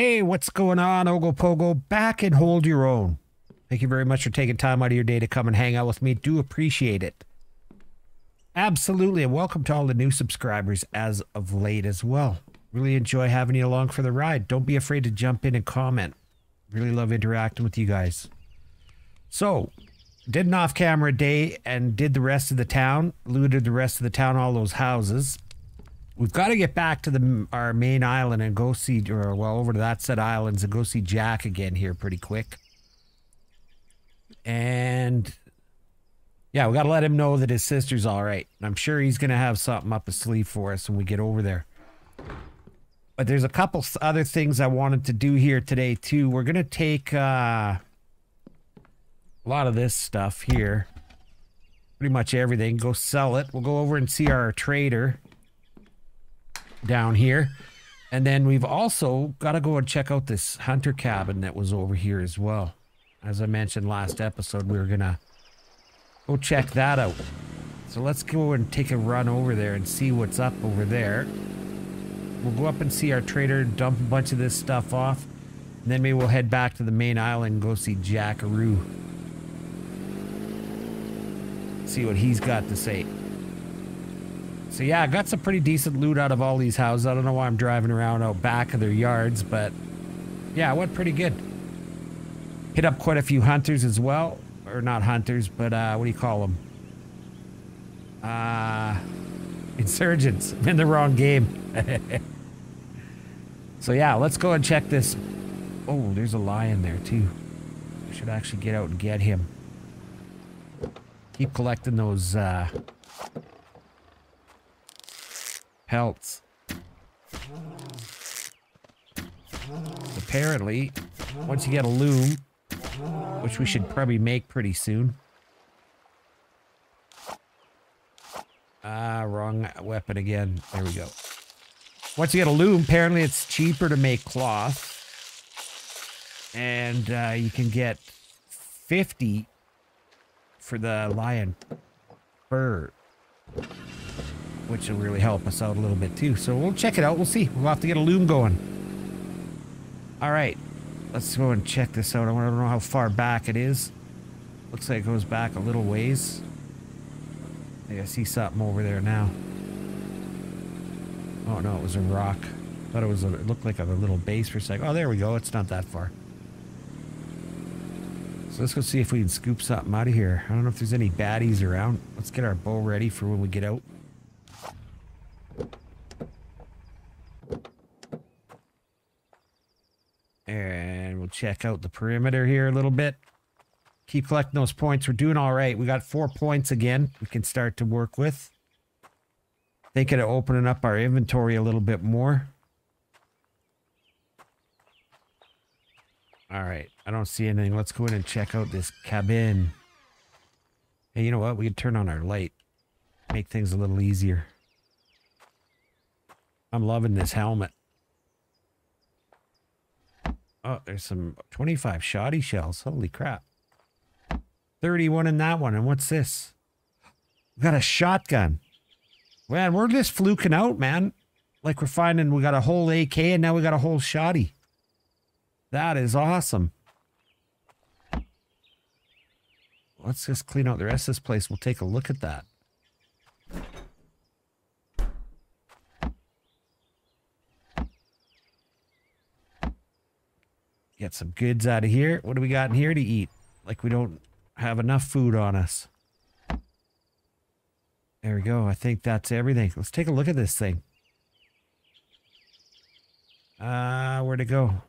Hey, what's going on, Ogopogo? Back and hold your own. Thank you very much for taking time out of your day to come and hang out with me. Do appreciate it. Absolutely, and welcome to all the new subscribers as of late as well. Really enjoy having you along for the ride. Don't be afraid to jump in and comment. Really love interacting with you guys. So, did an off camera day and did the rest of the town, looted the rest of the town, all those houses. We've got to get back to the our main island and go see, or well, over to that set islands and go see Jack again here pretty quick. And yeah, we got to let him know that his sister's all right. I'm sure he's going to have something up his sleeve for us when we get over there. But there's a couple other things I wanted to do here today too. We're going to take uh, a lot of this stuff here. Pretty much everything. Go sell it. We'll go over and see our trader down here. And then we've also got to go and check out this hunter cabin that was over here as well. As I mentioned last episode, we were going to go check that out. So let's go and take a run over there and see what's up over there. We'll go up and see our trader, dump a bunch of this stuff off. And then maybe we'll head back to the main island and go see Jackaroo. See what he's got to say. So yeah, I got some pretty decent loot out of all these houses. I don't know why I'm driving around out back of their yards, but yeah, it went pretty good. Hit up quite a few hunters as well. Or not hunters, but uh, what do you call them? Uh, insurgents. I'm in the wrong game. so yeah, let's go and check this. Oh, there's a lion there too. I should actually get out and get him. Keep collecting those uh, pelts. Apparently, once you get a loom, which we should probably make pretty soon. Ah, wrong weapon again. There we go. Once you get a loom, apparently it's cheaper to make cloth. And uh, you can get 50 for the lion fur. Which will really help us out a little bit too. So we'll check it out. We'll see. We'll have to get a loom going. All right. Let's go and check this out. I don't know how far back it is. Looks like it goes back a little ways. I, I see something over there now. Oh no, it was a rock. Thought it was a, it looked like a little base for a second. Oh, there we go. It's not that far. So let's go see if we can scoop something out of here. I don't know if there's any baddies around. Let's get our bow ready for when we get out. And we'll check out the perimeter here a little bit. Keep collecting those points. We're doing all right. We got four points again we can start to work with. Thinking of opening up our inventory a little bit more. All right. I don't see anything. Let's go in and check out this cabin. Hey, you know what? We can turn on our light. Make things a little easier. I'm loving this helmet. Oh, there's some 25 shoddy shells. Holy crap. 31 in that one. And what's this? We got a shotgun. Man, we're just fluking out, man. Like we're finding we got a whole AK and now we got a whole shoddy. That is awesome. Let's just clean out the rest of this place. We'll take a look at that. Get some goods out of here. What do we got in here to eat? Like we don't have enough food on us. There we go. I think that's everything. Let's take a look at this thing. Uh, where'd it go?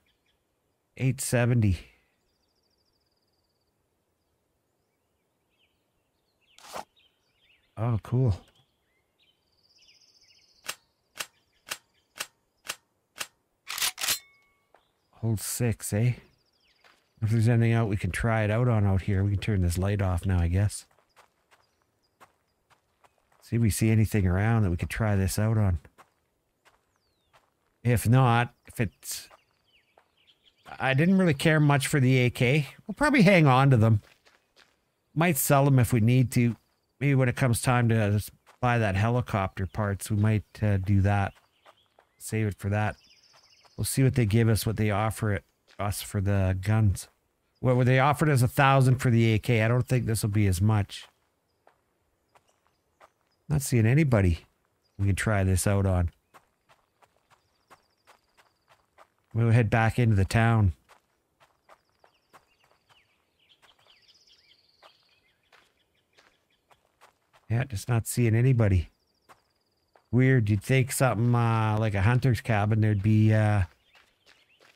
870. Oh, cool. Hold six, eh? If there's anything out we can try it out on out here, we can turn this light off now, I guess. See if we see anything around that we could try this out on. If not, if it's... I didn't really care much for the AK. We'll probably hang on to them. Might sell them if we need to. Maybe when it comes time to buy that helicopter parts, we might uh, do that. Save it for that. We'll see what they give us, what they offer it us for the guns. What were they offered us a thousand for the AK? I don't think this will be as much. Not seeing anybody we can try this out on. We'll head back into the town. Yeah, just not seeing anybody. Weird. You'd think something uh, like a hunter's cabin, there'd be uh,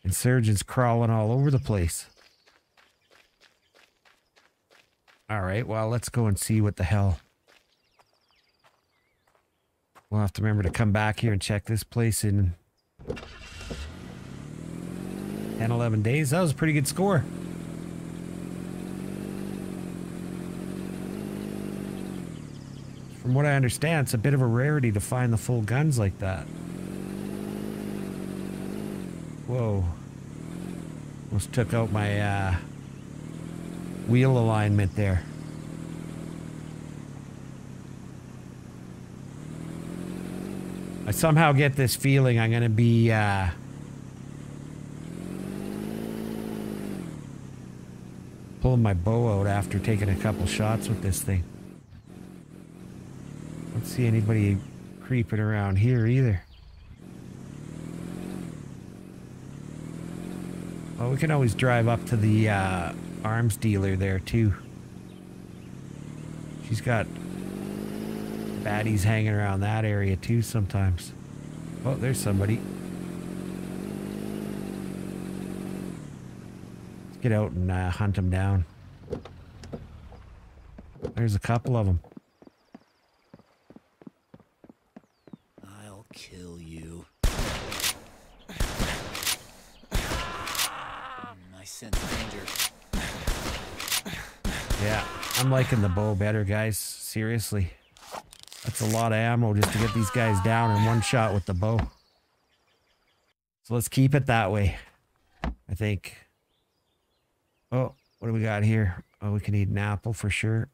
insurgents crawling all over the place. All right, well, let's go and see what the hell. We'll have to remember to come back here and check this place in 10, 11 days. That was a pretty good score. From what I understand, it's a bit of a rarity to find the full guns like that. Whoa. Almost took out my uh, wheel alignment there. I somehow get this feeling I'm going to be uh, pulling my bow out after taking a couple shots with this thing. Don't see anybody creeping around here either. Well, we can always drive up to the uh, arms dealer there too. She's got baddies hanging around that area too sometimes. Oh, there's somebody. Let's get out and uh, hunt them down. There's a couple of them. I'll kill you. I sense danger. Yeah, I'm liking the bow better, guys. Seriously. That's a lot of ammo just to get these guys down in one shot with the bow. So let's keep it that way. I think. Oh, what do we got here? Oh, we can eat an apple for sure.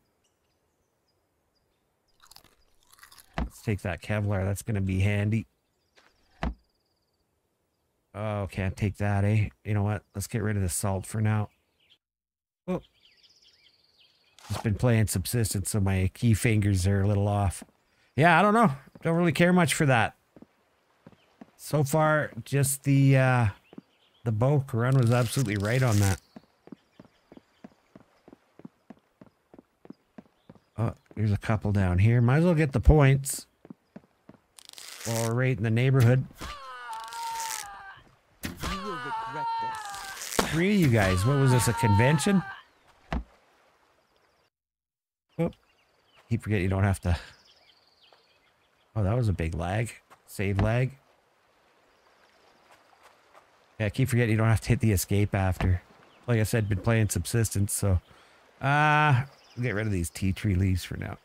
Let's take that Kevlar. That's going to be handy. Oh, can't take that, eh? You know what? Let's get rid of the salt for now. Just been playing subsistence, so my key fingers are a little off. Yeah, I don't know. Don't really care much for that. So far, just the uh, the bow. Karun was absolutely right on that. Oh, there's a couple down here. Might as well get the points. While we're right in the neighborhood. Three of you guys. What was this, a convention? Oh, keep forgetting you don't have to... Oh, that was a big lag. Save lag. Yeah, keep forgetting you don't have to hit the escape after. Like I said, been playing subsistence, so... Uh, we'll get rid of these tea tree leaves for now.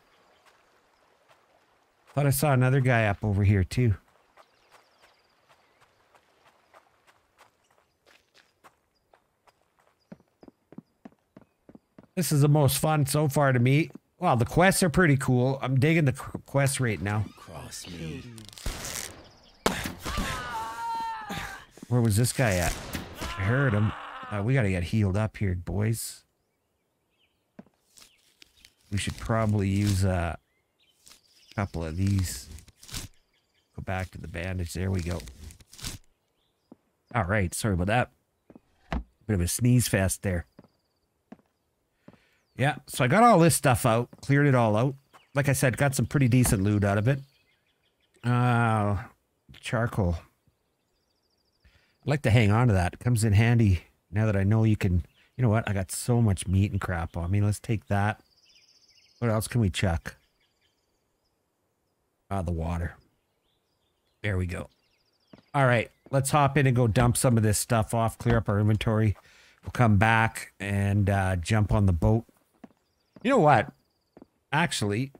Thought I saw another guy up over here, too. This is the most fun so far to me. Wow, the quests are pretty cool. I'm digging the qu- quest rate now. Cross me. Where was this guy at? I heard him. Uh, we gotta get healed up here, boys. We should probably use uh, a couple of these. Go back to the bandage. There we go. All right. Sorry about that. Bit of a sneeze fest there. Yeah. So I got all this stuff out, cleared it all out. Like I said, got some pretty decent loot out of it. Uh, charcoal. I'd like to hang on to that. It comes in handy now that I know you can. You know what? I got so much meat and crap on me. Let's take that. What else can we chuck? Ah, the water. There we go. All right, let's hop in and go dump some of this stuff off, clear up our inventory. We'll come back and uh, jump on the boat. You know what? Actually,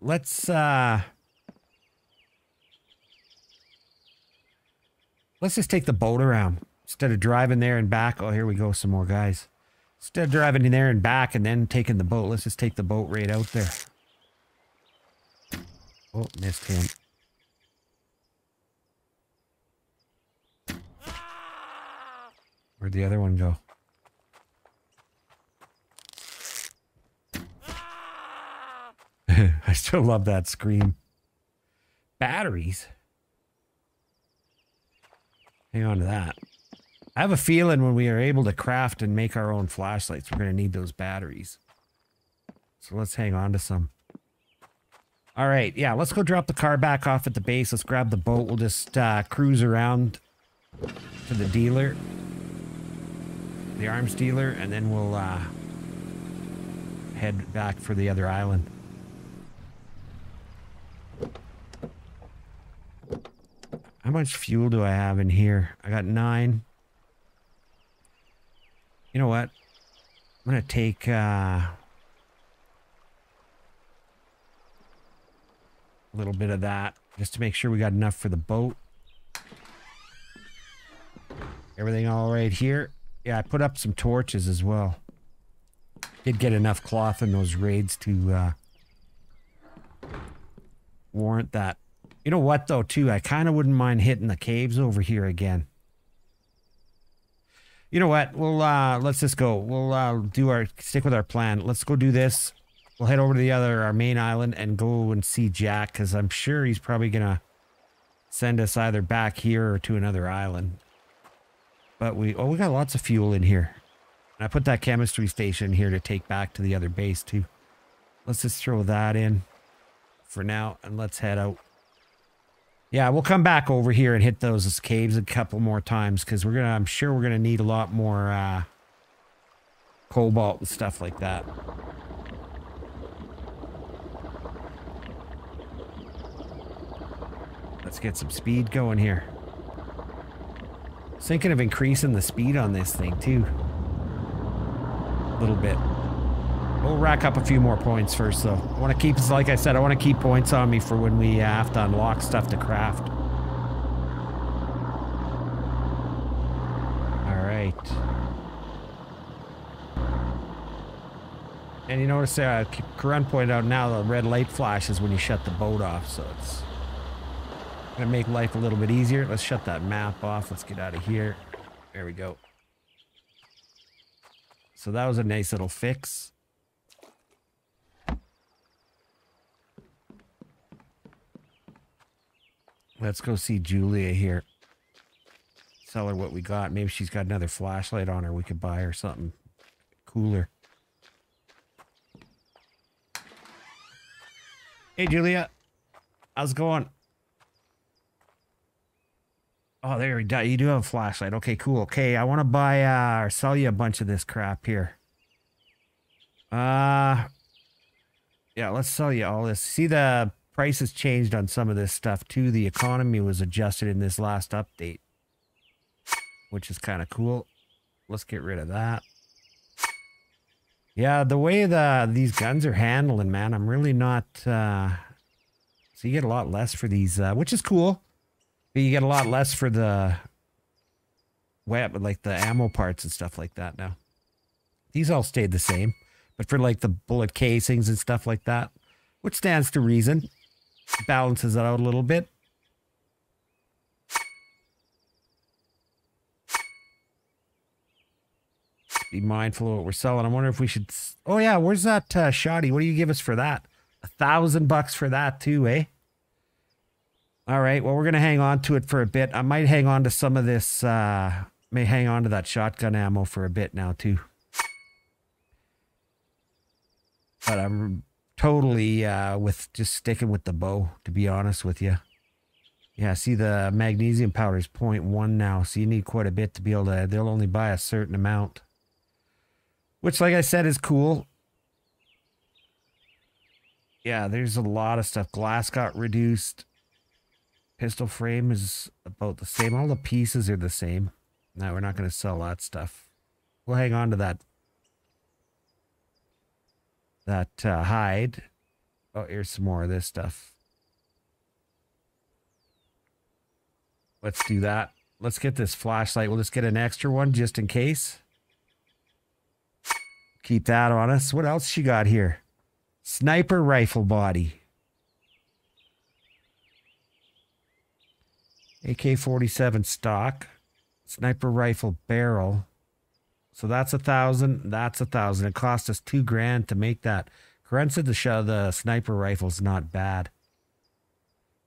let's uh let's just take the boat around instead of driving there and back. Oh, here we go, some more guys. Instead of driving in there and back and then taking the boat, let's just take the boat right out there. Oh, missed him. Where'd the other one go? I still love that scream. Batteries. Hang on to that. I have a feeling when we are able to craft and make our own flashlights, we're going to need those batteries. So let's hang on to some. All right, yeah, let's go drop the car back off at the base. Let's grab the boat. We'll just uh, cruise around to the dealer, the arms dealer, and then we'll uh, head back for the other island. How much fuel do I have in here? I got nine. You know what? I'm gonna take uh, a little bit of that just to make sure we got enough for the boat. Everything all right here. Yeah, I put up some torches as well. Did get enough cloth in those raids to uh, warrant that. You know what though, too? I kind of wouldn't mind hitting the caves over here again. You know what? We'll uh let's just go. We'll uh do our stick with our plan. Let's go do this. We'll head over to the other our main island and go and see Jack because I'm sure he's probably gonna send us either back here or to another island. But we oh we got lots of fuel in here. And I put that chemistry station here to take back to the other base too. Let's just throw that in for now and let's head out. Yeah, we'll come back over here and hit those caves a couple more times because we're gonna. I'm sure we're gonna need a lot more uh, cobalt and stuff like that. Let's get some speed going here. Thinking of increasing the speed on this thing too, a little bit. We'll rack up a few more points first, though. I want to keep, like I said, I want to keep points on me for when we uh, have to unlock stuff to craft. All right. And you notice, uh, Karan pointed out now the red light flashes when you shut the boat off, so it's gonna make life a little bit easier. Let's shut that map off. Let's get out of here. There we go. So that was a nice little fix. Let's go see Julia here. Tell her what we got. Maybe she's got another flashlight on her. We could buy her something cooler. Hey, Julia. How's it going? Oh, there we go. You do have a flashlight. Okay, cool. Okay, I want to buy uh, or sell you a bunch of this crap here. Uh, yeah, let's sell you all this. See the prices changed on some of this stuff too. The economy was adjusted in this last update, which is kind of cool. Let's get rid of that. Yeah, the way the these guns are handling, man, I'm really not. Uh, so you get a lot less for these, uh, which is cool. But you get a lot less for the weapon, like the ammo parts and stuff like that. Now, these all stayed the same, but for like the bullet casings and stuff like that, which stands to reason balances it out a little bit. Be mindful of what we're selling. I wonder if we should. Oh yeah, where's that uh, shoddy? What do you give us for that? A thousand bucks for that too, eh? All right. Well, we're gonna hang on to it for a bit. I might hang on to some of this. Uh, may hang on to that shotgun ammo for a bit now too. But I'm totally uh, with just sticking with the bow, to be honest with you. Yeah, see the magnesium powder is 0.1 now, so you need quite a bit to be able to, they'll only buy a certain amount. Which, like I said, is cool. Yeah, there's a lot of stuff. Glass got reduced. Pistol frame is about the same. All the pieces are the same. No, we're not going to sell that stuff. We'll hang on to that that uh, hide. Oh, here's some more of this stuff. Let's do that. Let's get this flashlight. We'll just get an extra one just in case. Keep that on us. What else she got here? Sniper rifle body. AK-47 stock. Sniper rifle barrel. So that's a thousand. That's a thousand. It cost us two grand to make that. Corinne said the show the sniper rifle's not bad.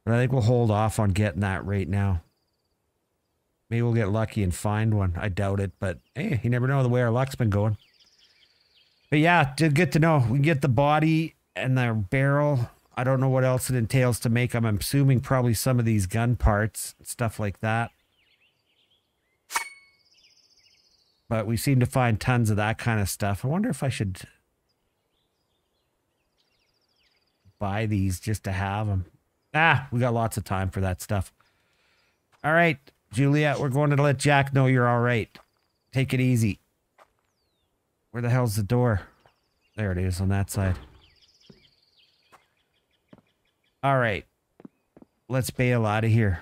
But I think we'll hold off on getting that right now. Maybe we'll get lucky and find one. I doubt it, but hey, you never know the way our luck's been going. But yeah, did good to know. We get the body and the barrel. I don't know what else it entails to make. I'm assuming probably some of these gun parts, stuff like that. But we seem to find tons of that kind of stuff. I wonder if I should buy these just to have them. Ah, we got lots of time for that stuff. All right, Juliet, we're going to let Jack know you're all right. Take it easy. Where the hell's the door? There it is on that side. All right. Let's bail out of here.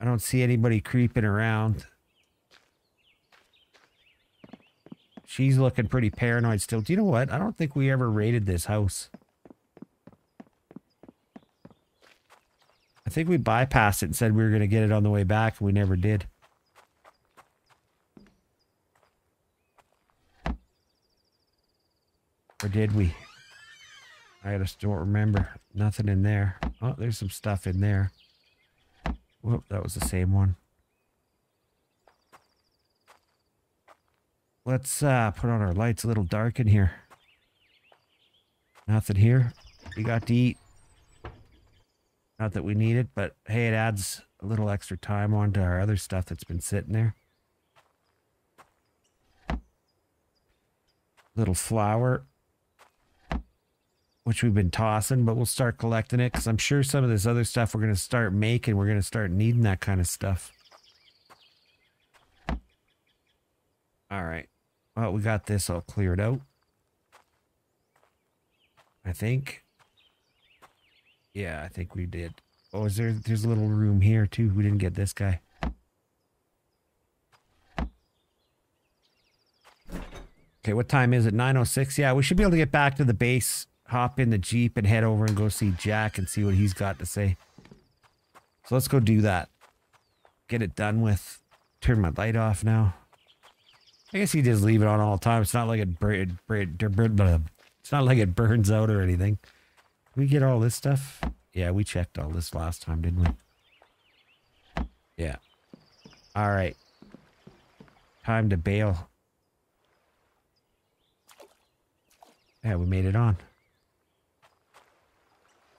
I don't see anybody creeping around. She's looking pretty paranoid still. Do you know what? I don't think we ever raided this house. I think we bypassed it and said we were going to get it on the way back, and we never did. Or did we? I just don't remember. Nothing in there. Oh, there's some stuff in there. Whoop, that was the same one. Let's uh, put on our lights a little dark in here. Nothing here. We got to eat. Not that we need it, but hey, it adds a little extra time onto our other stuff that's been sitting there. Little flour, which we've been tossing, but we'll start collecting it because I'm sure some of this other stuff we're going to start making, we're going to start needing that kind of stuff. All right. Well, we got this all cleared out. I think. Yeah, I think we did. Oh, is there? There's a little room here too. We didn't get this guy. Okay, what time is it? 9.06? Yeah, we should be able to get back to the base, hop in the Jeep, and head over and go see Jack and see what he's got to say. So let's go do that. Get it done with. Turn my light off now. I guess you just leave it on all the time. It's not like it, it it's not like it burns out or anything. We get all this stuff? Yeah, we checked all this last time, didn't we? Yeah. All right. Time to bail. Yeah, we made it on.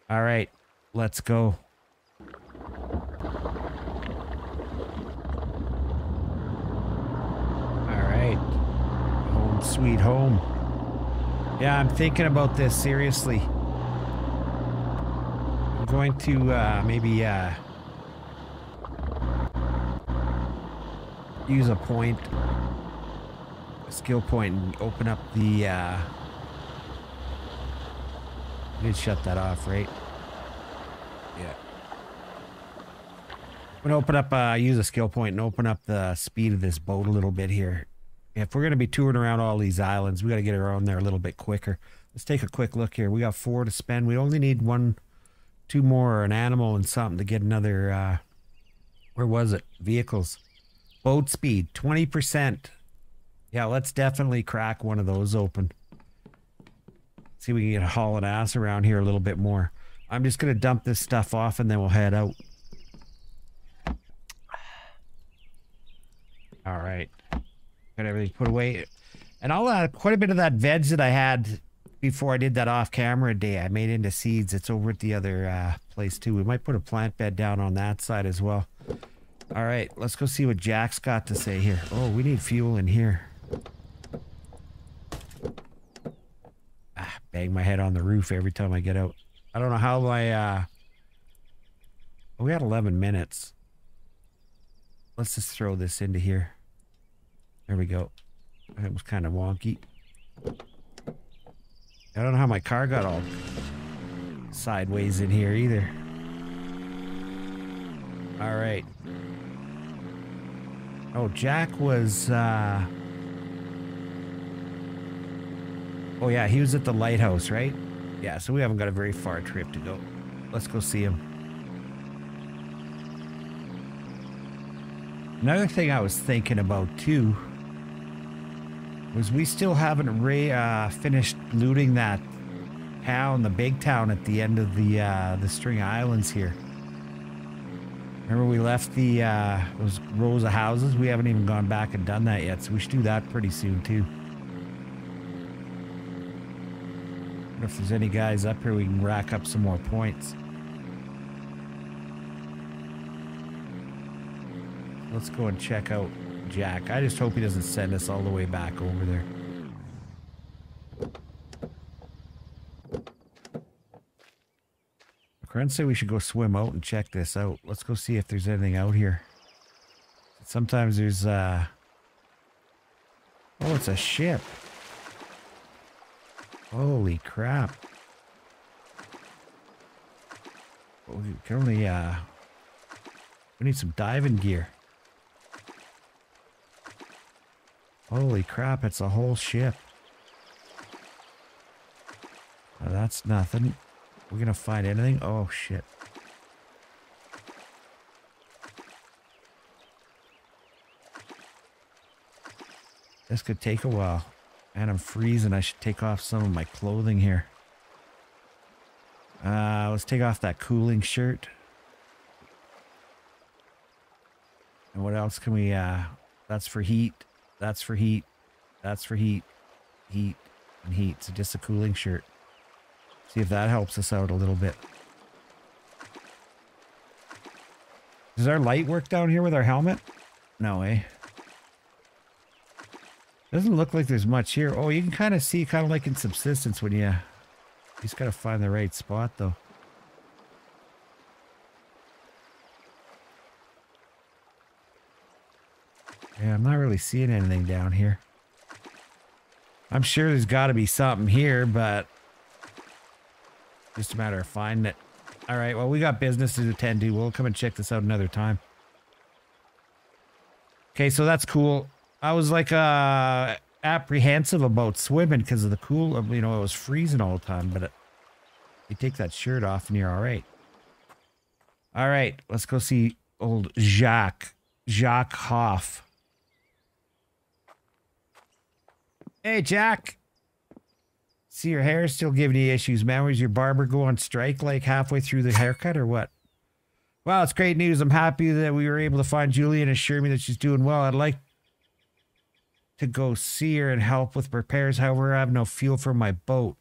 All right, let's go. All right. Home sweet home. Yeah, I'm thinking about this seriously. I'm going to uh, maybe uh, use a point, a skill point, and open up the. Uh, I did shut that off, right? Yeah. I'm gonna open up, uh, use a skill point and open up the speed of this boat a little bit here. If we're gonna be touring around all these islands, we gotta get around there a little bit quicker. Let's take a quick look here. We got four to spend. We only need one, two more, an animal and something to get another. Uh, where was it? Vehicles, boat speed, twenty percent. Yeah, let's definitely crack one of those open. See if we can get a hauling ass around here a little bit more. I'm just gonna dump this stuff off and then we'll head out. All right. Got everything put away. And I'll add quite a bit of that veg that I had before I did that off camera day. I made into seeds. It's over at the other uh, place too. We might put a plant bed down on that side as well. All right, let's go see what Jack's got to say here. Oh, we need fuel in here. Ah, bang my head on the roof every time I get out. I don't know how my, uh, we had 11 minutes. Let's just throw this into here. There we go. That was kind of wonky. I don't know how my car got all sideways in here either. All right. Oh, Jack was, uh... Oh, yeah, he was at the lighthouse, right? Yeah, so we haven't got a very far trip to go. Let's go see him. Another thing I was thinking about, too, was we still haven't re- uh, finished looting that town, the big town at the end of the uh, the string islands here. Remember we left the uh, those rows of houses? We haven't even gone back and done that yet, so we should do that pretty soon too. If there's any guys up here we can rack up some more points. Let's go and check out Jack. I just hope he doesn't send us all the way back over there. Friends say we should go swim out and check this out. Let's go see if there's anything out here. Sometimes there's uh Oh, it's a ship. Holy crap. We can only uh we need some diving gear. Holy crap, it's a whole ship. That's nothing. We're gonna find anything? Oh shit. This could take a while. And I'm freezing. I should take off some of my clothing here. Uh, let's take off that cooling shirt. And what else can we, uh, that's for heat. That's for heat. That's for heat. Heat and heat. So just a cooling shirt. See if that helps us out a little bit. Does our light work down here with our helmet? No way. Doesn't look like there's much here. Oh, you can kind of see, kind of like in subsistence when you... You just got to find the right spot, though. Yeah, I'm not really seeing anything down here. I'm sure there's got to be something here, but just a matter of finding it. All right, well, we got business to attend to. We'll come and check this out another time. Okay, so that's cool. I was like uh apprehensive about swimming because of the cool, you know, it was freezing all the time, but it, you take that shirt off and you're all right. All right, let's go see old Jacques. Jacques Hoff. Hey, Jack. See, your hair's still giving you issues, man. Was your barber go on strike like halfway through the haircut or what? Well, it's great news. I'm happy that we were able to find Julie and assure me that she's doing well. I'd like to go see her and help with repairs. However, I have no fuel for my boat.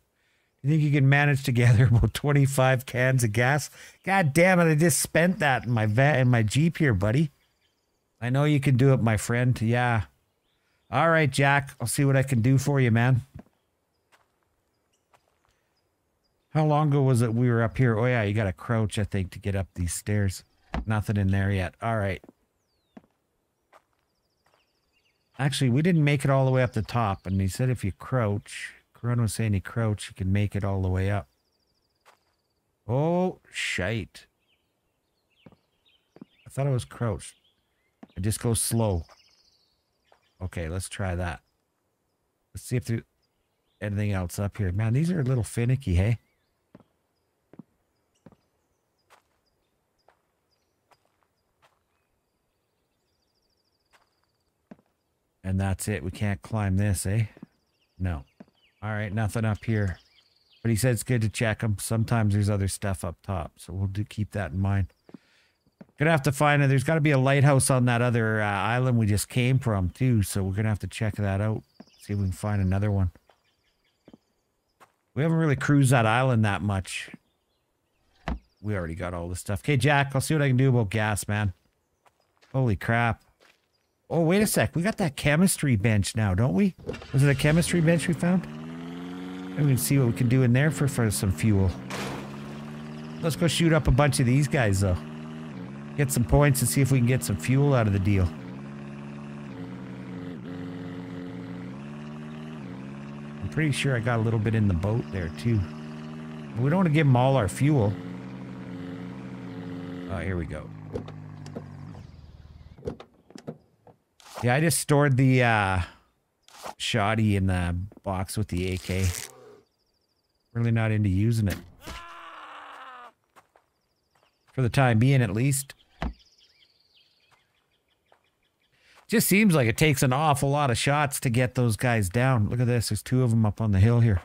You think you can manage to gather about 25 cans of gas? God damn it, I just spent that in my van in my Jeep here, buddy. I know you can do it, my friend. Yeah. All right, Jack. I'll see what I can do for you, man. How long ago was it we were up here? Oh, yeah, you got to crouch, I think, to get up these stairs. Nothing in there yet. All right. Actually, we didn't make it all the way up the top, and he said if you crouch, Corona was saying you crouch, you can make it all the way up. Oh, shite. I thought I was crouched. I just go slow. Okay, let's try that. Let's see if there's anything else up here. Man, these are a little finicky, hey? And that's it. We can't climb this, eh? No. All right, nothing up here. But he said it's good to check them. Sometimes there's other stuff up top, so we'll do keep that in mind. Gonna have to find it. There's got to be a lighthouse on that other uh, island we just came from too, so we're gonna have to check that out. See if we can find another one. We haven't really cruised that island that much. We already got all this stuff. Okay, Jack, I'll see what I can do about gas, man. Holy crap. Oh, wait a sec. We got that chemistry bench now, don't we? Was it a chemistry bench we found? Maybe we can see what we can do in there for, for some fuel. Let's go shoot up a bunch of these guys, though. Get some points and see if we can get some fuel out of the deal. I'm pretty sure I got a little bit in the boat there, too. We don't want to give them all our fuel. Oh, here we go. Yeah, I just stored the uh, shoddy in the box with the AK. Really not into using it. For the time being, at least. Just seems like it takes an awful lot of shots to get those guys down. Look at this. There's two of them up on the hill here.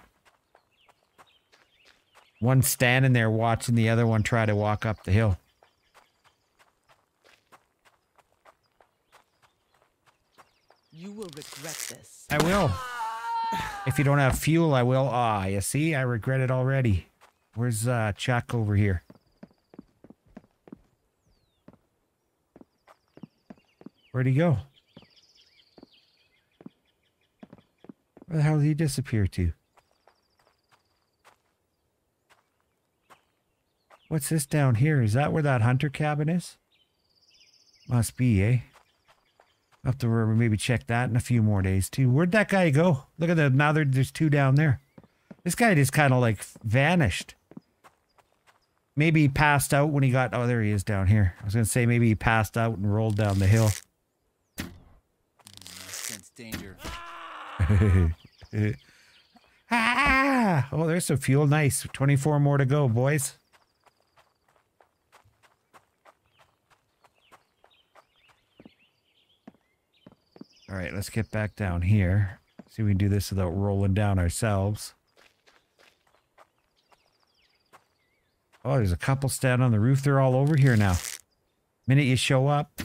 One standing there watching the other one try to walk up the hill. You will regret this. I will. If you don't have fuel, I will. Ah, you see? I regret it already. Where's uh, Chuck over here? Where'd he go? Where the hell did he disappear to? What's this down here? Is that where that hunter cabin is? Must be, eh? Have to remember maybe check that in a few more days too. Where'd that guy go? Look at the now there, there's two down there. This guy just kind of like vanished. Maybe he passed out when he got. Oh, there he is down here. I was gonna say maybe he passed out and rolled down the hill. Sense danger. ah! Oh, there's some fuel. Nice. 24 more to go, boys. All right, let's get back down here. See if we can do this without rolling down ourselves. Oh, there's a couple standing on the roof. They're all over here now. Minute you show up.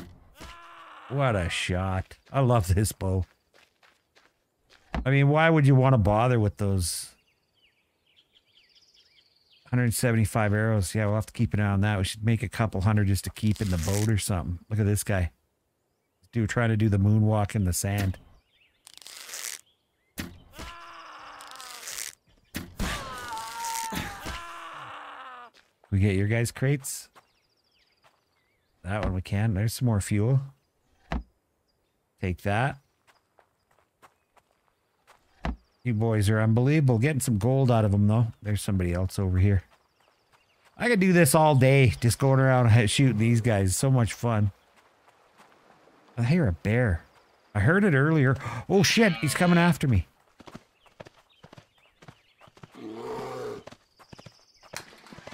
What a shot. I love this bow. I mean, why would you want to bother with those 175 arrows? Yeah, we'll have to keep an eye on that. We should make a couple hundred just to keep in the boat or something. Look at this guy. Dude trying to do the moonwalk in the sand. We get your guys' crates? That one we can. There's some more fuel. Take that. You boys are unbelievable. Getting some gold out of them, though. There's somebody else over here. I could do this all day, just going around shooting these guys. So much fun. I hear a bear. I heard it earlier. Oh shit, he's coming after me.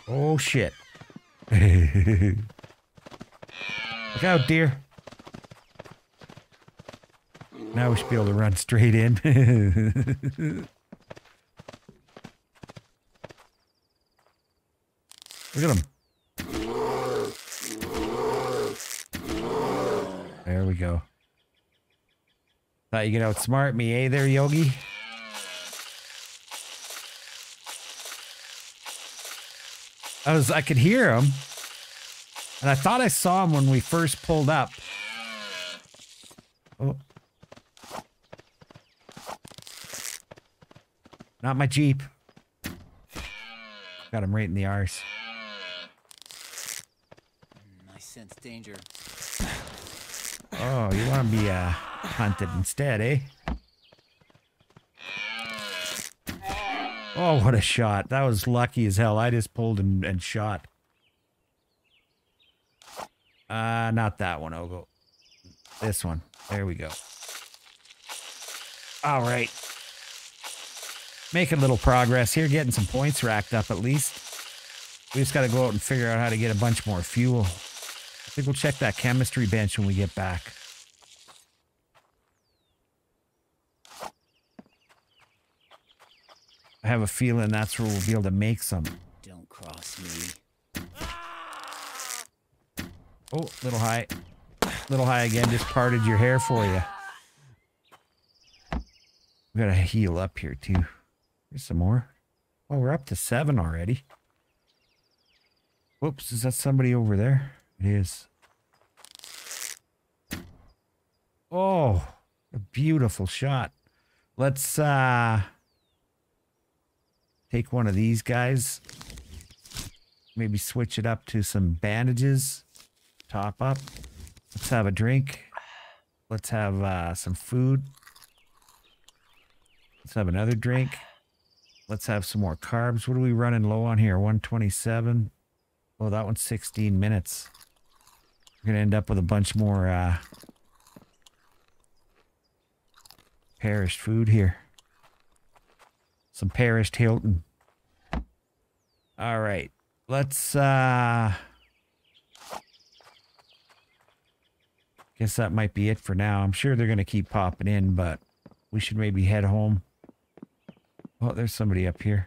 Oh shit. Look out, deer. Now we should be able to run straight in. Look at him. There we go. Thought you could outsmart me, eh there, Yogi? I was I could hear him. And I thought I saw him when we first pulled up. Oh. Not my Jeep. Got him right in the arse. I sense danger. Oh, you want to be uh, hunted instead, eh? Oh, what a shot. That was lucky as hell. I just pulled and, and shot. Uh, not that one, Ogo. This one. There we go. All right. Making a little progress here, getting some points racked up at least. We just got to go out and figure out how to get a bunch more fuel. I think we'll check that chemistry bench when we get back. I have a feeling that's where we'll be able to make some. Don't cross me. Oh, little high. Little high again, just parted your hair for you. We gotta heal up here too. Here's some more. Oh, we're up to seven already. Whoops, is that somebody over there? It is. Oh, a beautiful shot. Let's uh take one of these guys. Maybe switch it up to some bandages. Top up. Let's have a drink. Let's have uh, some food. Let's have another drink. Let's have some more carbs. What are we running low on here? 127. Oh, that one's 16 minutes. We're going to end up with a bunch more uh, perished food here. Some perished Hilton. All right. Let's uh Guess that might be it for now. I'm sure they're going to keep popping in, but we should maybe head home. Oh, there's somebody up here.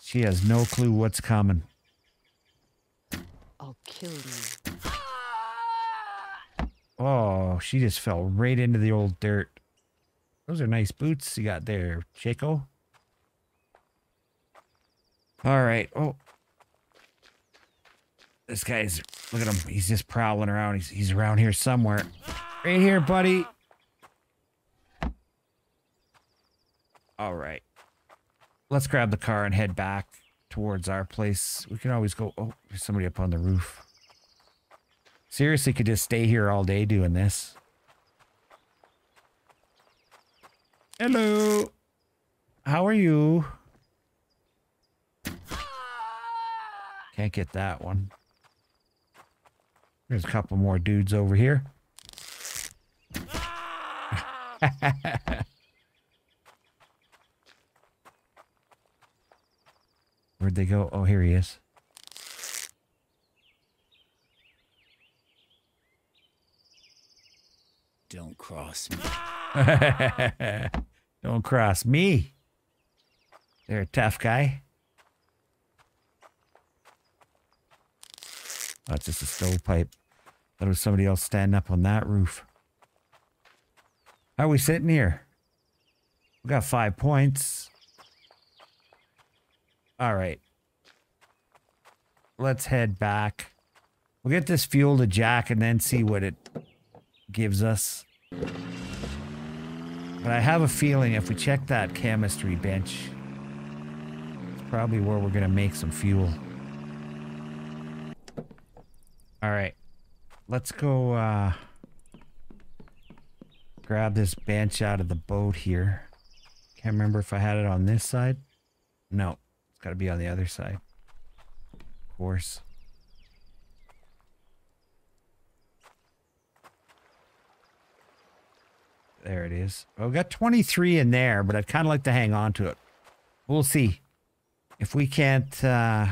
She has no clue what's coming. I'll kill you. Oh, she just fell right into the old dirt. Those are nice boots you got there, Chico. All right. Oh. This guy's, look at him. He's just prowling around. He's, he's around here somewhere. Right here, buddy. All right. Let's grab the car and head back towards our place. We can always go. Oh, there's somebody up on the roof. Seriously, could just stay here all day doing this. Hello. How are you? Can't get that one. There's a couple more dudes over here. Where'd they go? Oh, here he is. Don't cross me. Don't cross me. They're a tough guy. Oh, That's just a stovepipe. Thought it was somebody else standing up on that roof. How are we sitting here? We got five points. All right. Let's head back. We'll get this fuel to Jack and then see what it gives us. But I have a feeling if we check that chemistry bench, it's probably where we're going to make some fuel. All right. Let's go uh, grab this bench out of the boat here. Can't remember if I had it on this side. No, it's got to be on the other side. Of course. There it is. We got 23 in there, but I'd kind of like to hang on to it. We'll see. If we can't, uh,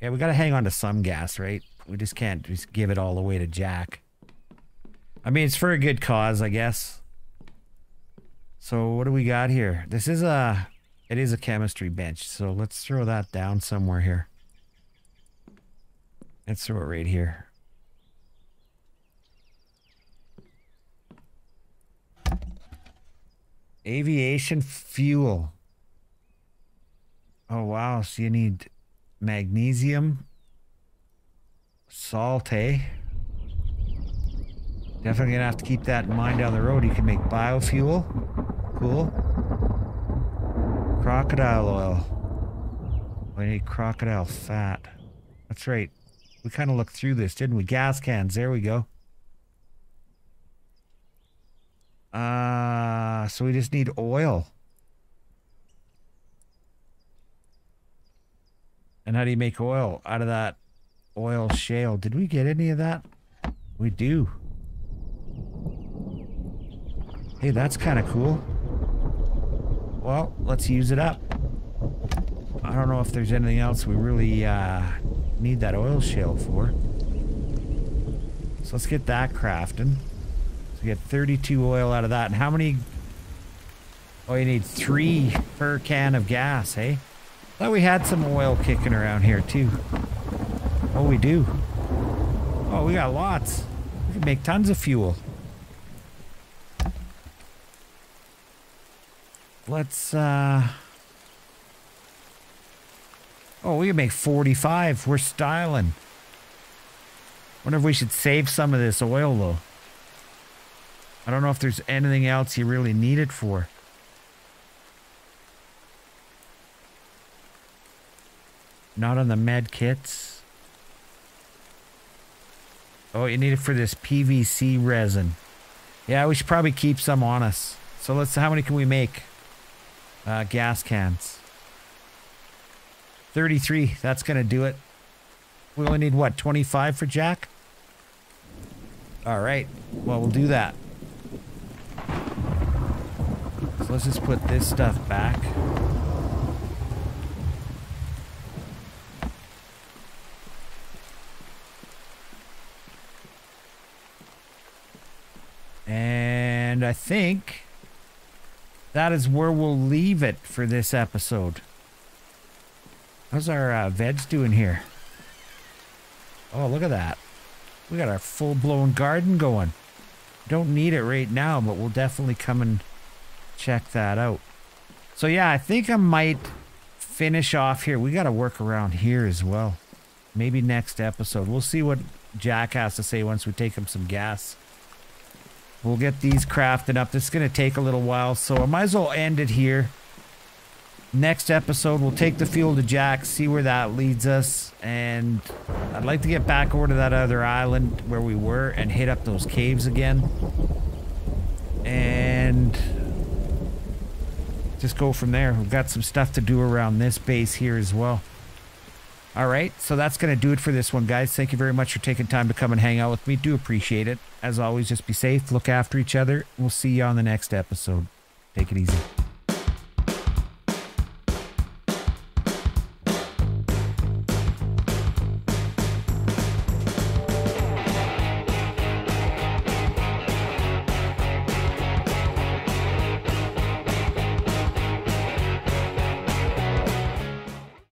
yeah, we got to hang on to some gas, right? We just can't just give it all away to Jack. I mean, it's for a good cause, I guess. So what do we got here? This is a, it is a chemistry bench. So let's throw that down somewhere here. Let's throw it right here. Aviation fuel. Oh, wow. So you need magnesium, salt, eh? Definitely gonna have to keep that in mind down the road. You can make biofuel. Cool. Crocodile oil. We need crocodile fat. That's right. We kind of looked through this, didn't we? Gas cans. There we go. Uh, so we just need oil. And how do you make oil out of that oil shale? Did we get any of that? We do. Hey, that's kind of cool. Well, let's use it up. I don't know if there's anything else we really uh, need that oil shale for. So let's get that crafting. So we get 32 oil out of that. And how many? Oh, you need three per can of gas, hey? Thought we had some oil kicking around here too. Oh, we do. Oh, we got lots. We can make tons of fuel. Let's, uh... Oh, we can make 45. We're styling. Wonder if we should save some of this oil, though. I don't know if there's anything else you really need it for. Not on the med kits. Oh, you need it for this PVC resin. Yeah, we should probably keep some on us. So let's, how many can we make? uh, gas cans. 33, that's going to do it. We only need, what, 25 for Jack? All right. Well, we'll do that. So let's just put this stuff back. And I think that is where we'll leave it for this episode. How's our uh, veg doing here? Oh, look at that. We got our full blown garden going. Don't need it right now, but we'll definitely come and check that out. So yeah, I think I might finish off here. We got to work around here as well. Maybe next episode. We'll see what Jack has to say once we take him some gas. We'll get these crafted up. This is going to take a little while, so I might as well end it here. Next episode, we'll take the fuel to Jack, see where that leads us, and I'd like to get back over to that other island where we were and hit up those caves again. And just go from there. We've got some stuff to do around this base here as well. All right, so that's going to do it for this one, guys. Thank you very much for taking time to come and hang out with me. Do appreciate it. As always, just be safe, look after each other. We'll see you on the next episode. Take it easy.